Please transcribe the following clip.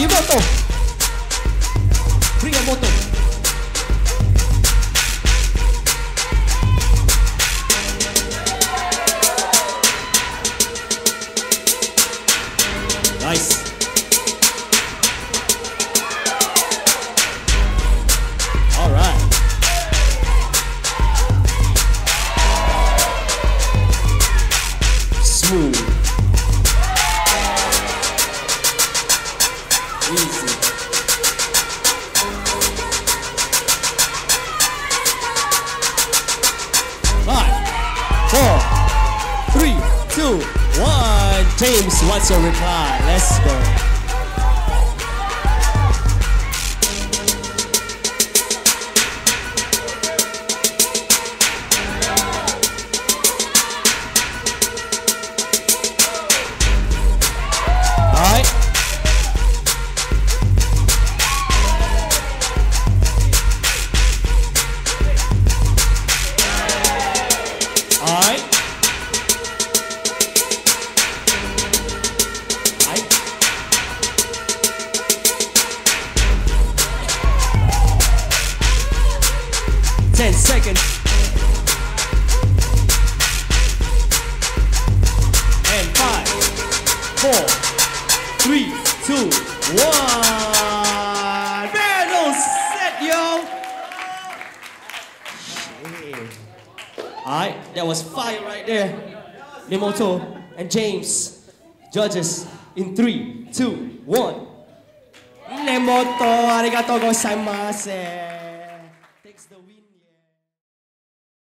Oh. Yimoto. Priyamoto. Nice. All right. Smooth. Easy. Five, four, three, two, one. James, what's your reply? Let's go. 10 seconds. And five, four, three, two, one. Man, on set, yo. All right, that was fire right there. Nemoto and James, judges, in three, two, one. Nemoto, arigato gozaimasu. Takes the